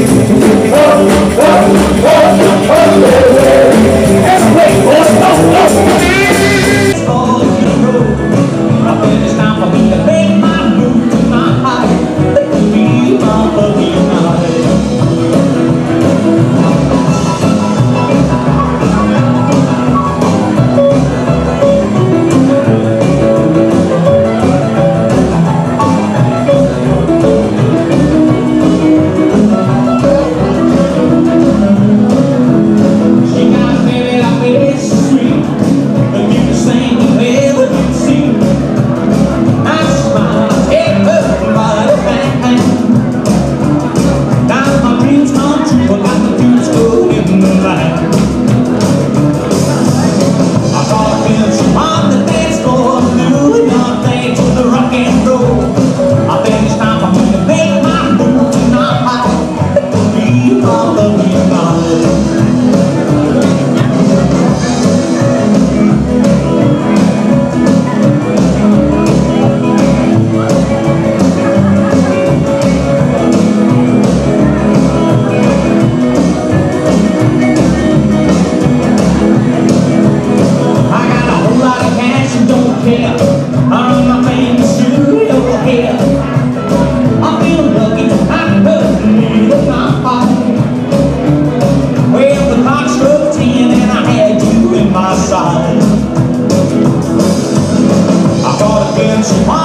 Thank so much.